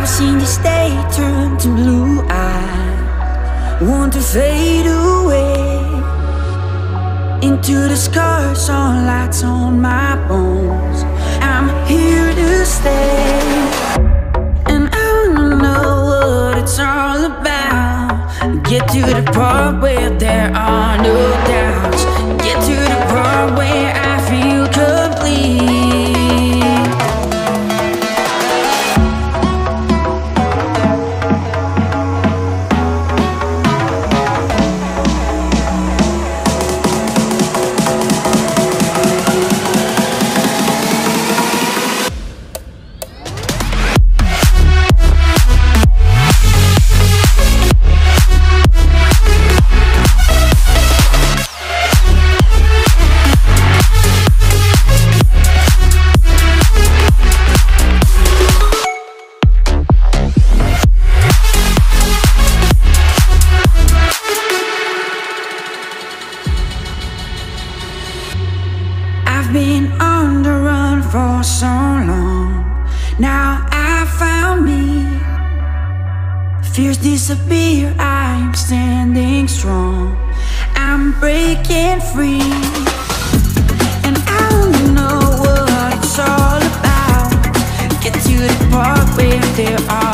I've seen this day turn to blue eyes, want to fade away into the scars on lights on my bones. I'm here to stay, and I wanna know what it's all about. Get to the part where there are no doubts. I've been on the run for so long. Now I found me. Fears disappear, I'm standing strong. I'm breaking free. And I wanna know what it's all about. Get to the part where there are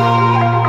Música